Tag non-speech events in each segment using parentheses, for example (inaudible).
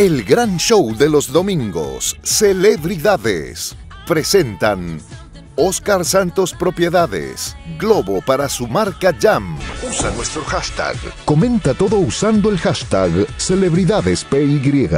El gran show de los domingos, Celebridades. Presentan Oscar Santos Propiedades, Globo para su marca Jam. Usa nuestro hashtag. Comenta todo usando el hashtag CelebridadesPY.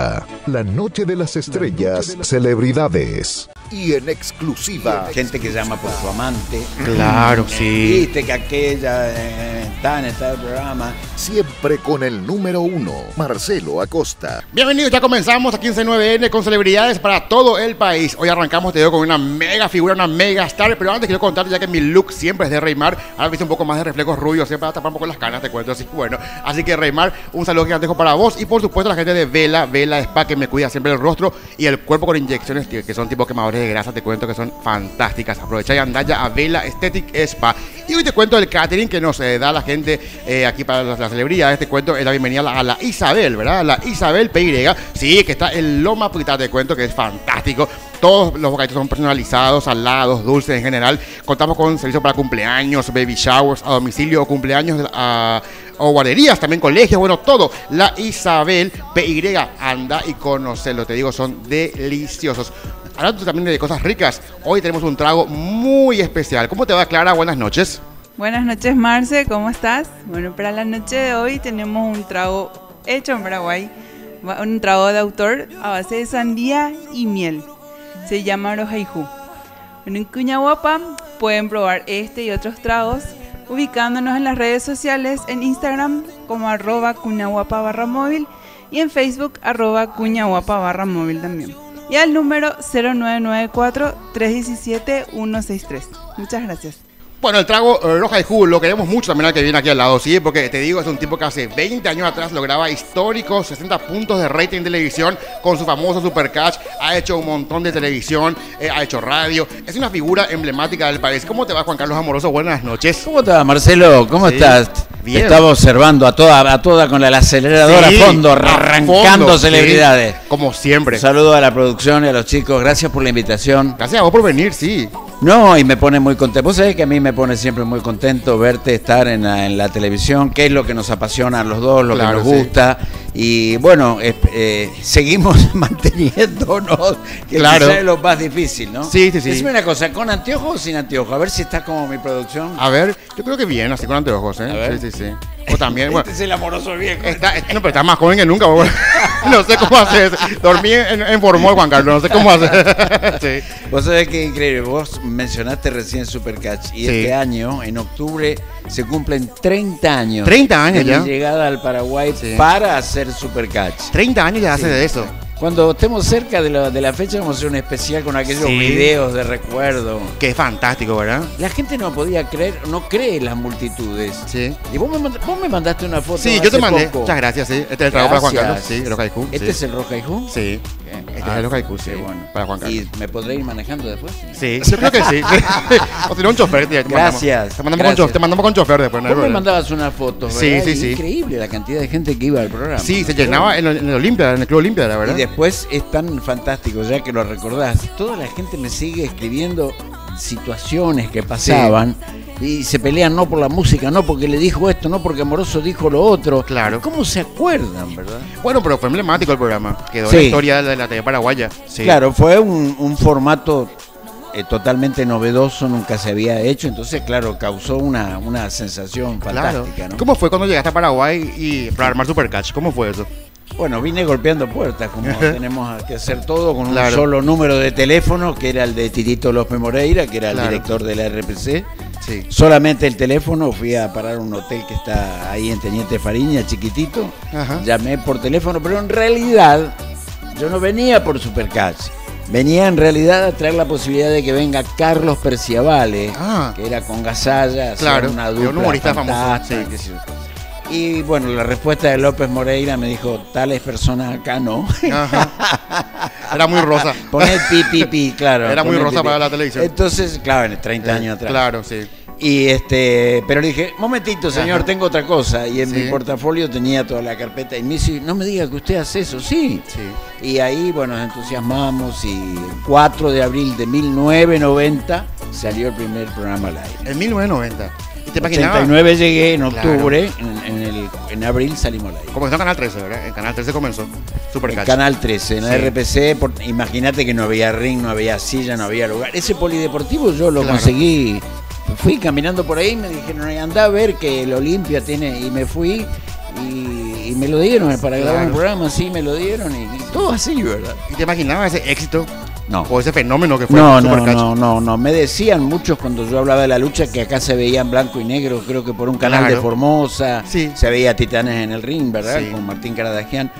La noche de las estrellas, Celebridades. Y en exclusiva. Gente que llama por su amante. Claro, sí. Viste que aquella eh, está en este programa. Siempre con el número uno, Marcelo Acosta. Bienvenidos, ya comenzamos a 15.9N con celebridades para todo el país. Hoy arrancamos, te digo, con una mega figura, una mega star. Pero antes quiero contarte, ya que mi look siempre es de Reymar. Ahora visto un poco más de reflejos rubios, siempre va a tapar un poco las canas, te cuento así. Bueno, así que Reymar, un saludo dejo para vos. Y por supuesto, la gente de Vela, Vela Spa, que me cuida siempre el rostro y el cuerpo con inyecciones, que son tipo quemadores de grasa, te cuento que son fantásticas. Aprovecha y anda ya a Vela Aesthetic Spa. Y hoy te cuento el catering que nos eh, da la gente eh, aquí para las, celebridades. Te cuento la bienvenida a la, Isabel, ¿verdad? La Isabel PY. Sí, que está el Loma Pita, te cuento que es fantástico. Todos los bocaditos son personalizados, salados, dulces en general. Contamos con servicio para cumpleaños, baby showers, a domicilio, cumpleaños o guarderías, también colegios, bueno, todo. La Isabel PY anda y conocelo, te digo, son deliciosos. Hablando también de cosas ricas, hoy tenemos un trago muy especial. ¿Cómo te va, Clara? Buenas noches. Buenas noches, Marce, ¿cómo estás? Bueno, para la noche de hoy tenemos un trago hecho en Paraguay, un trago de autor a base de sandía y miel. Se llama Rojaiju. En Cuñahuapa pueden probar este y otros tragos ubicándonos en las redes sociales en Instagram como arroba cuñahuapa barra móvil y en Facebook arroba cuñahuapa barra móvil también y al número 0994-317-163. Muchas gracias. Bueno, el trago eh, Roja y Jugo lo queremos mucho también al que viene aquí al lado, sí, porque te digo, es un tipo que hace 20 años atrás lograba históricos 60 puntos de rating de televisión con su famoso Super Catch, ha hecho un montón de televisión, eh, ha hecho radio, es una figura emblemática del país. ¿Cómo te va, Juan Carlos Amoroso? Buenas noches. ¿Cómo te va, Marcelo? ¿Cómo estás? Bien. estaba observando a toda, a toda con la aceleradora a fondo, arrancando celebridades. como siempre. Un saludo a la producción y a los chicos, gracias por la invitación. Gracias a vos por venir, sí. No, y me pone muy contento. Vos sabés que a mí me pone siempre muy contento verte estar en la, televisión, que es lo que nos apasiona a los dos, lo que nos gusta. Y bueno, eh, seguimos (laughs) manteniéndonos, que claro. es lo más difícil, ¿no? Sí, sí, sí. Dime una cosa, ¿con anteojos o sin anteojos? A ver si está como mi producción. A ver, yo creo que bien, así con anteojos, ¿eh? Sí, sí, sí. O también, bueno. Este es el amoroso viejo. Está, no, pero está más joven que nunca. (laughs) no sé cómo hacer Dormí en, en Formol, Juan Carlos. No sé cómo hacer. (laughs) sí. Vos sabés que increíble. Vos mencionaste recién Supercatch. Y este año, en octubre, se cumplen 30 años. 30 años de ya. llegada al Paraguay para hacer Supercatch. 30 años ya hace de eso. Cuando estemos cerca de la, de la, fecha vamos a hacer un especial con aquellos videos de recuerdo. Que es fantástico, ¿verdad? La gente no podía creer, no cree las multitudes. Sí. Y vos me, vos me mandaste una foto. Sí, yo te mandé. Muchas gracias, sí. Este es el trabajo para Juan Carlos. Sí, el Rocaicú. ¿Este es el Rocaicú? Sí. Este es el Rocaicú, sí. Bueno. Para Juan Carlos. ¿Y me podré ir manejando después? Sí, yo creo que sí. (laughs) (laughs) o si un chofer. Te gracias. Te mandamos, Con, te mandamos con chofer después. ¿no? Vos me mandabas una foto, ¿verdad? Sí, sí, sí. Increíble la cantidad de gente que iba al programa. Sí, se llenaba en el Olimpia, en el Club Olimpia, la verdad. Después están fantástico, ya que lo recordás. Toda la gente me sigue escribiendo situaciones que pasaban. Y se pelean no por la música, no porque le dijo esto, no porque Amoroso dijo lo otro. Claro. ¿Cómo se acuerdan, verdad? Bueno, pero fue emblemático el programa. Quedó la historia de la TV paraguaya. Claro, fue un, formato eh, totalmente novedoso, nunca se había hecho, entonces claro, causó una, una sensación fantástica. ¿Cómo fue cuando llegaste a Paraguay y para armar Supercatch? ¿Cómo fue eso? Bueno, vine golpeando puertas, como tenemos que hacer todo, con un solo número de teléfono, que era el de Titito López Moreira, que era el director de la RPC. Sí. Solamente el teléfono, fui a parar un hotel que está ahí en Teniente Fariña, chiquitito. Llamé por teléfono, pero en realidad yo no venía por Supercatch. Venía en realidad a traer la posibilidad de que venga Carlos Perciavale, ah. que era con Gasalla, claro, una dupla un humorista famoso. Y bueno, la respuesta de López Moreira me dijo, tales personas acá no. Era muy rosa. (laughs) Poner pi, pi, pi, claro. Era muy rosa para la televisión. Entonces, claro, en 30 eh, años atrás. Claro, sí. Y este, pero le dije, momentito, señor, tengo otra cosa. Y en mi portafolio tenía toda la carpeta. Y me dice, no me diga que usted hace eso. Sí. sí. Y ahí, bueno, nos entusiasmamos. Y el 4 de abril de 1990 salió el primer programa al aire. En 1990. ¿Te 89 llegué en octubre, en, en abril salimos al aire. Comenzó en Canal 13, ¿verdad? En Canal 13 comenzó. Super en Canal 13, en la RPC, imagínate que no había ring, no había silla, no había lugar. Ese polideportivo yo lo conseguí fui caminando por ahí y me dijeron, anda a ver que el Olimpia tiene, y me fui y, me lo dieron para grabar un programa, sí, me lo dieron y, todo así, ¿verdad? ¿Y te imaginabas ese éxito? No. O ese fenómeno que fue no, no, no, no, no. Me decían muchos cuando yo hablaba de la lucha que acá se veía en blanco y negro, creo que por un canal de Formosa. Se veía Titanes en el ring, ¿verdad? Con Martín Caradagian.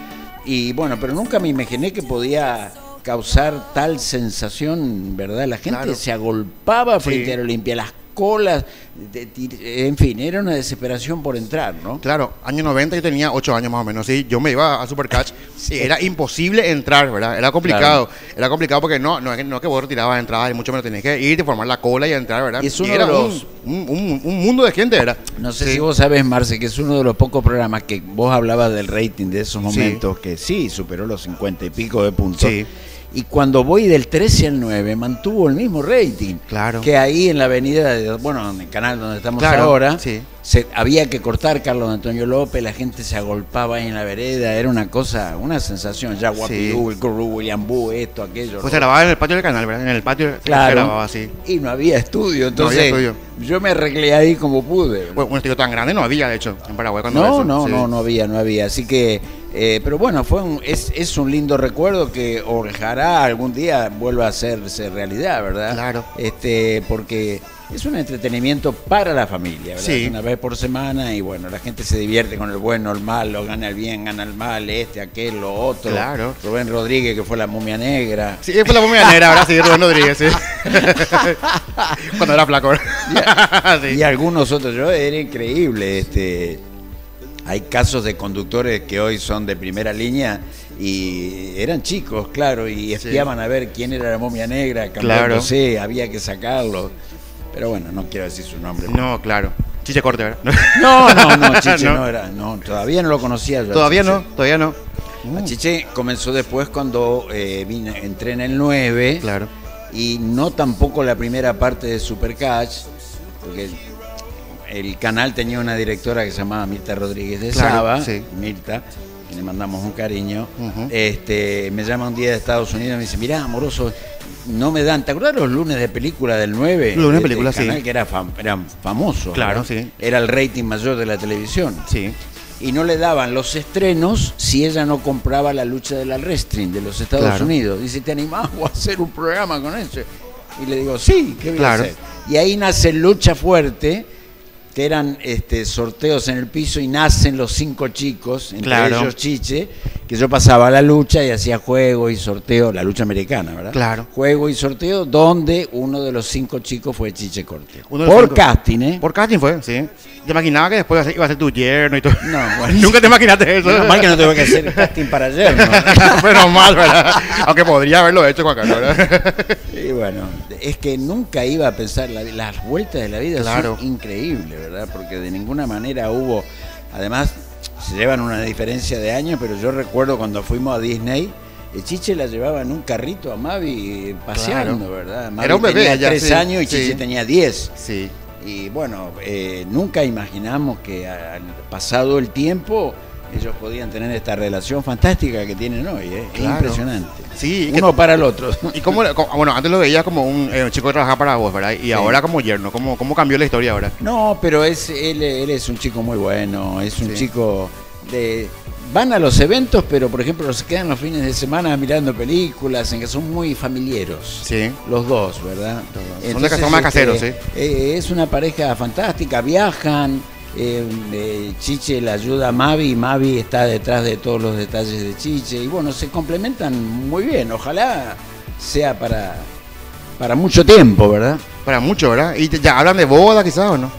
Y bueno, pero nunca me imaginé que podía causar tal sensación, ¿verdad? La gente se agolpaba frente a la Olimpia, las colas, en fin, era una desesperación por entrar, ¿no? Claro, año 90 yo tenía 8 años más o menos, sí, yo me iba a Supercatch, (laughs) sí. era imposible entrar, ¿verdad? Era complicado, era complicado porque no, no, es que, no que vos retirabas entradas y mucho menos tenías que ir, formar la cola y entrar, ¿verdad? Y, era un, un, mundo de gente, ¿verdad? No sé si vos sabes, Marce, que es uno de los pocos programas que vos hablabas del rating de esos momentos, que sí, superó los 50 y pico de puntos. Sí y cuando voy del 13 al 9 mantuvo el mismo rating. Claro. Que ahí en la avenida, de, bueno, en el canal donde estamos ahora, se, había que cortar Carlos Antonio López, la gente se agolpaba ahí en la vereda, era una cosa, una sensación, ya Guapidú, el Curru, William Boo, esto, aquello. Pues se grababa en el patio del canal, ¿verdad? En el patio claro, se grababa así. Y no había estudio, entonces yo me arreglé ahí como pude. Bueno, un estudio tan grande no había, de hecho, en Paraguay cuando No, no, no, no había, no había, así que eh, pero bueno, fue un, es, es, un lindo recuerdo que ojalá algún día vuelva a hacerse realidad, ¿verdad? Claro. Este, porque es un entretenimiento para la familia, ¿verdad? Sí. Una vez por semana y bueno, la gente se divierte con el bueno, el malo, gana el bien, gana el mal, este, aquel, lo otro. Claro. Rubén Rodríguez, que fue la momia negra. Sí, fue la momia negra, ahora sí, Rubén Rodríguez, sí. (laughs) Cuando era flaco. y, (laughs) y algunos otros, yo era increíble, este hay casos de conductores que hoy son de primera línea y eran chicos, claro, y espiaban a ver quién era la momia negra, claro. sé, había que sacarlo. Pero bueno, no quiero decir su nombre. No, claro. Chiche Corte, ¿verdad? No, no, no, (laughs) Chiche no, era, no, todavía no lo conocía yo. Todavía no, todavía no. Chiche comenzó después cuando eh, vine, entré en el 9. Claro. Y no tampoco la primera parte de Supercatch, porque el canal tenía una directora que se llamaba Mirta Rodríguez de Saba, Mirta, que le mandamos un cariño. este, me llama un día de Estados Unidos y me dice, mirá, amoroso, no me dan. ¿Te acuerdas los lunes de película del 9? Lunes de película, sí. que era, famoso. Claro, sí. Era el rating mayor de la televisión. Sí. Y no le daban los estrenos si ella no compraba la lucha del wrestling de los Estados Unidos. Dice, ¿te animás a hacer un programa con eso? Y le digo, sí, ¿qué voy claro. a hacer? Y ahí nace Lucha Fuerte que eran este, sorteos en el piso y nacen los cinco chicos, entre ellos Chiche, que yo pasaba la lucha y hacía juego y sorteo, la lucha americana, ¿verdad? Claro. Juego y sorteo, donde uno de los cinco chicos fue Chiche Corte. Por casting, ¿eh? Por casting fue, sí. Te imaginaba que después iba a ser tu yerno y todo. No, (laughs) bueno. Nunca te imaginaste eso. Menos mal que no tuve que hacer casting para (laughs) yerno. Menos mal, ¿verdad? Aunque podría haberlo hecho Juan ¿verdad? (laughs) Y bueno, es que nunca iba a pensar, las vueltas de la vida son increíbles, ¿verdad? Porque de ninguna manera hubo, además se llevan una diferencia de años, pero yo recuerdo cuando fuimos a Disney, el Chiche la llevaba en un carrito a Mavi paseando, ¿verdad? Era un bebé, tenía tres años y Chiche tenía diez. Sí. Y bueno, eh, nunca imaginamos que al pasado el tiempo ellos podían tener esta relación fantástica que tienen hoy, ¿eh? impresionante. Sí, uno para el otro. Y como, bueno, antes lo veías como un, eh, chico que trabajaba para vos, ¿verdad? Y ahora como yerno, ¿cómo, ¿cómo cambió la historia ahora? No, pero es él, él es un chico muy bueno, es un chico de van a los eventos, pero por ejemplo se quedan los fines de semana mirando películas, en que son muy familiares. Sí. Los dos, ¿verdad? son de más caseros, sí. Eh, es una pareja fantástica, viajan, eh, eh, Chiche le ayuda a Mavi y Mavi está detrás de todos los detalles de Chiche y bueno, se complementan muy bien, ojalá sea para, para mucho tiempo, ¿verdad? Para mucho, ¿verdad? ¿Y ya hablan de boda quizás o no?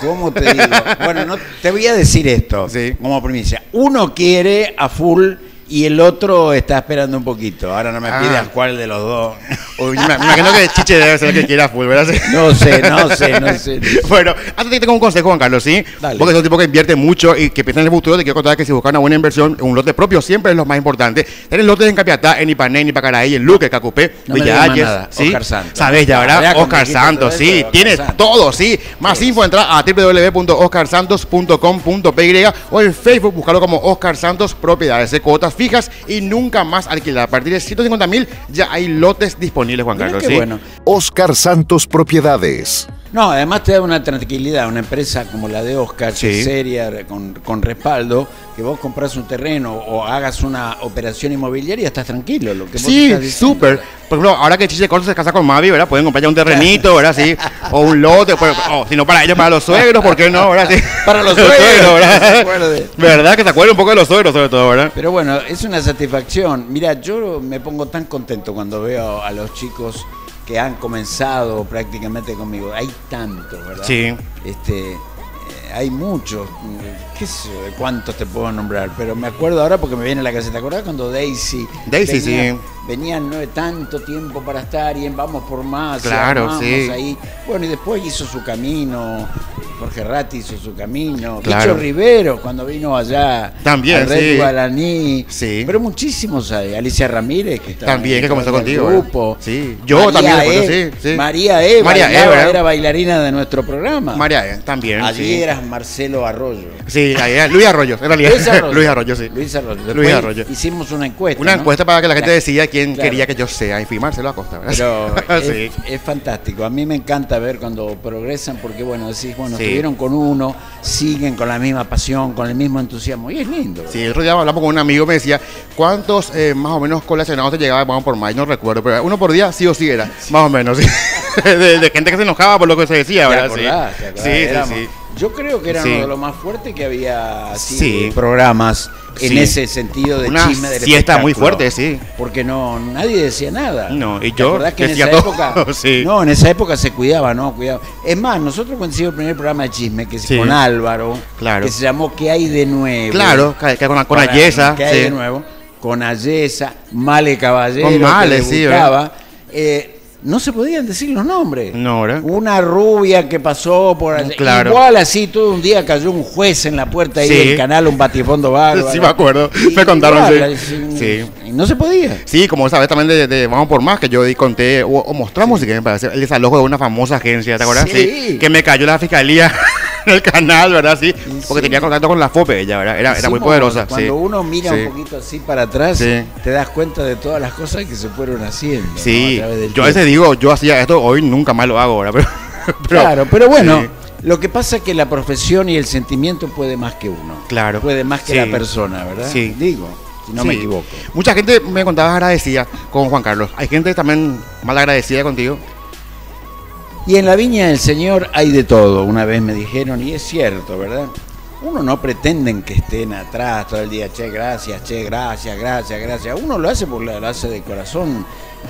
¿Cómo, te digo? Bueno, no, te voy a decir esto sí. como primicia. Uno quiere a full y el otro está esperando un poquito. Ahora no me ah. pidas cuál de los dos. Me imagino que Chiche debe ser el que quiera full, ¿verdad? No sé, no sé, no sé. (laughs) bueno, antes te tengo un consejo, Juan Carlos, ¿sí? Dale. Porque es un tipo que invierte mucho y que piensa en el futuro, te quiero contar que si buscas una buena inversión, un lote propio siempre es lo más importante. Tienes lotes en Capiatá, en Ipané, en Ipacaraí, en Luque, Cacupé, no Villalles, ¿sí? Oscar Santos. Sabes ya, ¿verdad? Oscar Santos, sí. Tienes todo, sí. Más info, entra a www.oscarsantos.com.py o en Facebook, buscarlo como Oscar Santos Propiedades de cuotas fijas y nunca más alquilar. A partir de 150 mil ya hay lotes disponibles, Juan Carlos. ¿sí? bueno. Oscar Santos Propiedades. No, además te da una tranquilidad, una empresa como la de Oscar, seria, con, con, respaldo, que vos compras un terreno o hagas una operación inmobiliaria, estás tranquilo. Lo que sí, súper. Por ejemplo, ahora que Chiche Corto se casa con Mavi, ¿verdad? Pueden comprar ya un terrenito, ¿verdad? Sí. O un lote, pues, (laughs) o si no para ellos, para los suegros, ¿por qué no? ¿verdad? Sí. Para los suegros, ¿verdad? ¿Verdad? Que se acuerde un poco de los suegros, sobre todo, ¿verdad? Pero bueno, es una satisfacción. Mira, yo me pongo tan contento cuando veo a los chicos que han comenzado prácticamente conmigo. Hay tantos, ¿verdad? Sí. Este, eh, hay muchos, qué sé yo, de cuántos te puedo nombrar, pero me acuerdo ahora porque me viene a la caseta. ¿Te acordás cuando Daisy? Daisy, sí venían no de tanto tiempo para estar y en vamos por más. Claro, sí. Ahí. Bueno, y después hizo su camino, Jorge Ratti hizo su camino, claro. Rivero cuando vino allá. También, sí. Guaraní. Sí. Pero muchísimos hay. Alicia Ramírez, que También, que comenzó contigo. Grupo. Sí. Yo también e, sí. María Eva, María Eva era bailarina de nuestro programa. María Eva, también. Allí eras Marcelo Arroyo. Sí, ahí Luis Arroyo, realidad. Luis Arroyo. (laughs) Luis Arroyo, sí. Luis Arroyo. Luis Arroyo. Hicimos una encuesta. Una encuesta para que la gente decida quién quería que yo sea y firmárselo a Costa. Pero (laughs) es, fantástico. A mí me encanta ver cuando progresan porque, bueno, decís, bueno, estuvieron con uno, siguen con la misma pasión, con el mismo entusiasmo y es lindo. Sí, el otro día hablamos con un amigo, me decía, ¿cuántos eh, más o menos colacionados te llegaban vamos por más? No recuerdo, pero uno por día sí o sí era, más o menos. (laughs) de, gente que se enojaba por lo que se decía, ¿verdad? sí, sí, sí, Yo creo que era uno de los más fuertes que había así programas en ese sentido de Una chisme del está muy fuerte, sí. Porque no nadie decía nada. No, y yo que en esa época (laughs) No, en esa época se cuidaba, ¿no? Cuidaba. Es más, nosotros cuando hicimos el primer programa de chisme que con Álvaro, claro. que se llamó ¿Qué hay de nuevo? Claro, que, con, con Ayesa, ¿Qué hay de nuevo? Con Ayesa, Male Caballero, con Male, sí, eh, no se podían decir los nombres. No, ¿verdad? Una rubia que pasó por allá. Claro. Igual así, todo un día cayó un juez en la puerta ahí del canal, un batifondo bárbaro. (laughs) Sí, me acuerdo. me contaron, sí. Y no se podía. Sí, como sabes también de, Vamos por Más, que yo conté, o, mostramos, si que me parece, el desalojo de una famosa agencia, ¿te acuerdas? Sí. Que me cayó la fiscalía (laughs) en el canal, ¿verdad? Sí, porque tenía contacto con la FOPE ella, ¿verdad? Era, era muy poderosa. Cuando uno mira un poquito así para atrás, te das cuenta de todas las cosas que se fueron haciendo. Sí, yo a veces digo, yo hacía esto, hoy nunca más lo hago ahora, (laughs) pero... claro, pero bueno, lo que pasa es que la profesión y el sentimiento puede más que uno. Claro. Puede más que la persona, ¿verdad? Sí. Digo, si no me equivoco. Mucha gente me contaba agradecida con Juan Carlos. Hay gente también mal agradecida contigo. Y en la viña del Señor hay de todo, una vez me dijeron, y es cierto, ¿verdad? Uno no pretenden que estén atrás todo el día, che, gracias, che, gracias, gracias, gracias. Uno lo hace porque lo hace de corazón.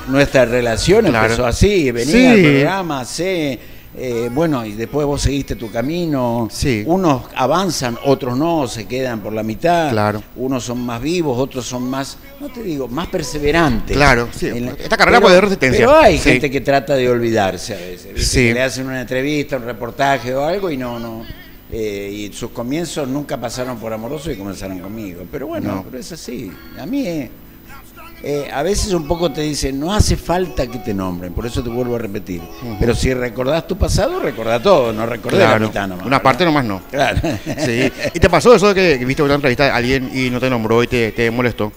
Nuestra relación empezó así, venía al programa, sé eh, bueno, y después vos seguiste tu camino. Sí. Unos avanzan, otros no, se quedan por la mitad. Claro. Unos son más vivos, otros son más, no te digo, más perseverantes. Claro, sí. Esta carrera puede de resistencia. Pero hay gente que trata de olvidarse a veces. Sí. le hacen una entrevista, un reportaje o algo y no, no. Eh, y sus comienzos nunca pasaron por amoroso y comenzaron conmigo. Pero bueno, pero es así. A mí es eh, a veces un poco te dicen, no hace falta que te nombren, por eso te vuelvo a repetir. Pero si recordás tu pasado, recordá todo, no recordás la mitad nomás. Una parte nomás no. Claro. Sí. ¿Y te pasó eso de que viste una entrevista de alguien y no te nombró y te, molestó?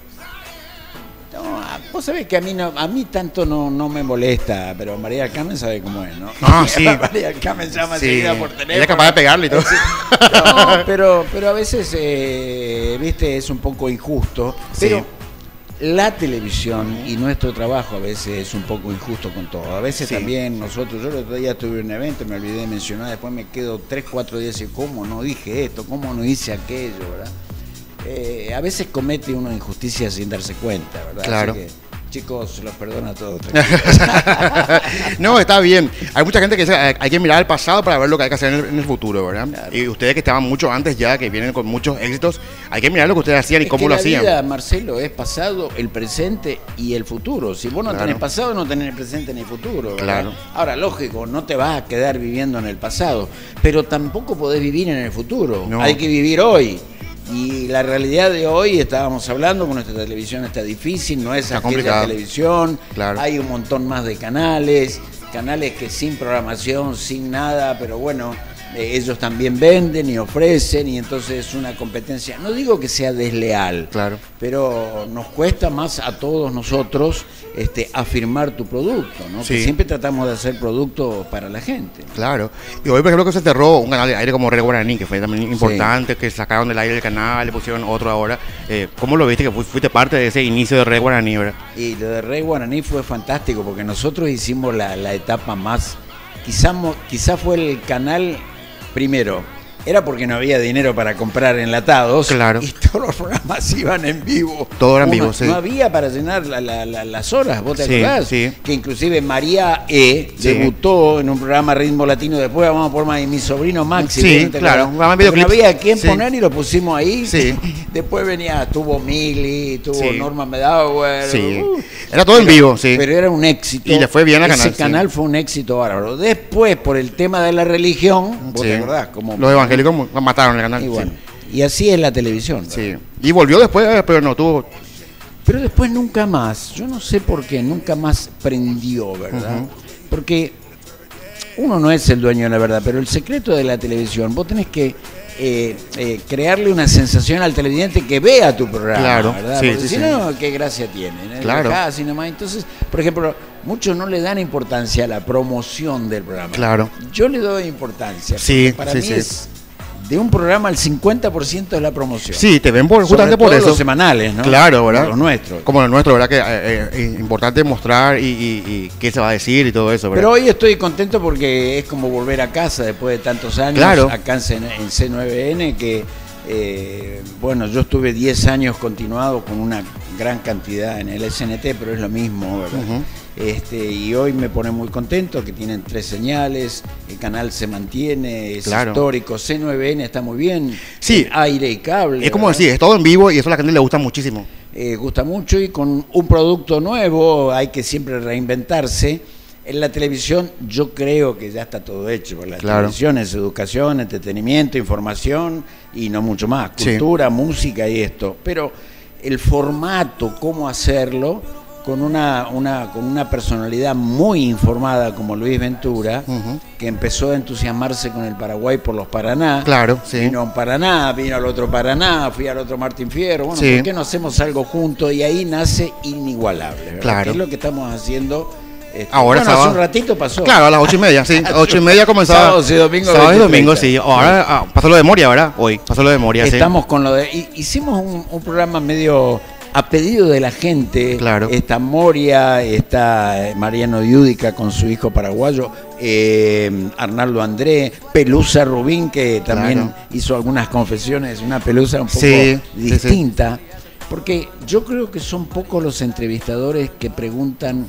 No, ah, vos sabés que a mí no, a mí tanto no, no me molesta, pero María Carmen sabe cómo es, ¿no? Ah, sí. (laughs) María Carmen llama sí. por teléfono. Ella es capaz de pegarle y todo. No, pero, pero a veces, eh, viste, es un poco injusto. Pero la televisión y nuestro trabajo a veces es un poco injusto con todo. A veces también nosotros, yo el otro día tuve un evento, me olvidé de mencionar, después me quedo tres, cuatro días y ¿cómo no dije esto? ¿Cómo no hice aquello? ¿verdad? Eh, a veces comete uno injusticia sin darse cuenta, ¿verdad? Claro. Chicos, los perdono a todos. (laughs) no, está bien. Hay mucha gente que dice hay que mirar al pasado para ver lo que hay que hacer en el, futuro, ¿verdad? Y ustedes que estaban mucho antes ya, que vienen con muchos éxitos, hay que mirar lo que ustedes hacían y cómo lo hacían. La vida, Marcelo, es pasado, el presente y el futuro. Si vos no tenés pasado, no tenés el presente ni el futuro. Claro. Ahora, lógico, no te vas a quedar viviendo en el pasado, pero tampoco podés vivir en el futuro. Hay que vivir hoy. Y la realidad de hoy, estábamos hablando, con nuestra televisión está difícil, no es aquella televisión, hay un montón más de canales, canales que sin programación, sin nada, pero bueno, ellos también venden y ofrecen y entonces es una competencia, no digo que sea desleal, claro. pero nos cuesta más a todos nosotros este, afirmar tu producto, ¿no? siempre tratamos de hacer productos para la gente. Claro. Y hoy, por ejemplo, que se cerró un canal de aire como Red Guaraní, que fue también importante, que sacaron del aire el canal, le pusieron otro ahora. Eh, ¿Cómo lo viste? Que fuiste parte de ese inicio de Red Guaraní, ¿verdad? Y lo de Red Guaraní fue fantástico porque nosotros hicimos la, la etapa más, quizás quizá fue el canal primero, era porque no había dinero para comprar enlatados. Claro. Y todos los programas (laughs) iban en vivo. Todos eran vivos, sí. No había para llenar las horas, ¿vos te acordás? Sí. Que inclusive María E. debutó en un programa Ritmo Latino. Después vamos por más, mi sobrino Maxi. Sí, claro. No había quien poner y lo pusimos ahí. Sí. (laughs) Después venía, tuvo Mili, tuvo Norma Medauer. Sí. Uh. era todo en vivo, sí. Pero era un éxito. Y le fue bien a canal. Ese canal fue un éxito bárbaro. Después, por el tema de la religión, ¿vos te acordás? Como Los evangélicos mataron el canal. Y, bueno, y así es la televisión. Sí. Y volvió después, pero no tuvo. Pero después nunca más. Yo no sé por qué, nunca más prendió, ¿verdad? Porque uno no es el dueño de la verdad, pero el secreto de la televisión, vos tenés que eh, eh, crearle una sensación al televidente que vea tu programa, claro, ¿verdad? Porque si no, qué gracia tiene. Claro. Entonces, por ejemplo, muchos no le dan importancia a la promoción del programa. Claro. Yo le doy importancia. Sí, para mí es de un programa el 50% de la promoción. Sí, te ven por, justamente por eso. los semanales, ¿no? Claro, ¿verdad? Los nuestros. Como los nuestros, ¿verdad? Que eh, eh, es importante mostrar y, qué se va a decir y todo eso. Pero hoy estoy contento porque es como volver a casa después de tantos años claro. acá en, en C9N que, eh, bueno, yo estuve 10 años continuado con una gran cantidad en el SNT, pero es lo mismo, ¿verdad? Este, y hoy me pone muy contento que tienen tres señales, el canal se mantiene, es histórico, C9N está muy bien, sí. aire y cable. Es como decir, es todo en vivo y eso a la gente le gusta muchísimo. Eh, gusta mucho y con un producto nuevo hay que siempre reinventarse. En la televisión yo creo que ya está todo hecho, la televisión es educación, entretenimiento, información y no mucho más, cultura, música y esto. Pero el formato, cómo hacerlo, con una, una, con una personalidad muy informada como Luis Ventura, que empezó a entusiasmarse con el Paraguay por los Paraná. Claro, sí. Vino a Paraná, vino al otro Paraná, fui al otro Martín Fierro. Bueno, ¿por qué no hacemos algo juntos? Y ahí nace Inigualable. Claro. es lo que estamos haciendo. Este, Ahora bueno, hace un ratito pasó. Claro, a las ocho y media, sí. Ocho y media comenzaba. (laughs) Sábado y domingo. Sábado y domingo, sí. Ahora ah, pasó lo de Moria, ¿verdad? Hoy pasó lo de Moria, Estamos con lo de. Hicimos un, un programa medio a pedido de la gente, claro. está Moria, está eh, Mariano Diúdica con su hijo paraguayo, eh, Arnaldo André, Pelusa Rubín, que también hizo algunas confesiones, una pelusa un poco distinta. Porque yo creo que son pocos los entrevistadores que preguntan,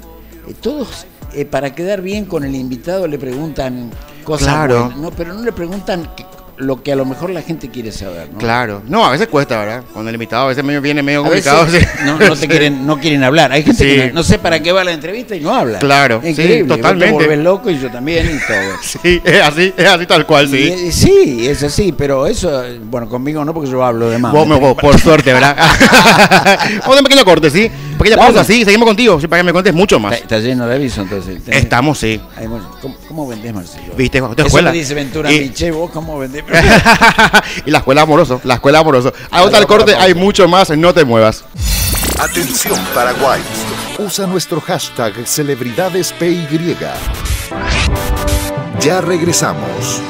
eh, todos para quedar bien con el invitado le preguntan cosas no, pero no le preguntan lo que a lo mejor la gente quiere saber, ¿no? Claro. No, a veces cuesta, ¿verdad? Cuando el invitado a veces viene medio complicado. no, no, te (laughs) quieren, no quieren hablar. Hay gente que no, sé para qué va la entrevista y no habla. Claro, sí, totalmente. Vos te loco y yo también y todo. (laughs) sí, es así, es así tal cual, sí. sí, es así, pero eso, bueno, conmigo no porque yo hablo de más. Vos, por suerte, ¿verdad? (laughs) Vamos a un pequeño corte, ¿sí? Pequeña pausa, sí, seguimos contigo, para que me cuentes mucho más. Está, lleno de aviso, entonces. Estamos, sí. ¿Cómo, ¿Cómo, vendés, Marcelo? ¿Viste? ¿Tu escuela? dice Ventura y... Miche, vos cómo vendés. (laughs) y la escuela amoroso, la escuela amoroso. Ahora el corte, hay mucho más, no te muevas. Atención Paraguay, usa nuestro hashtag celebridadespy. Ya regresamos.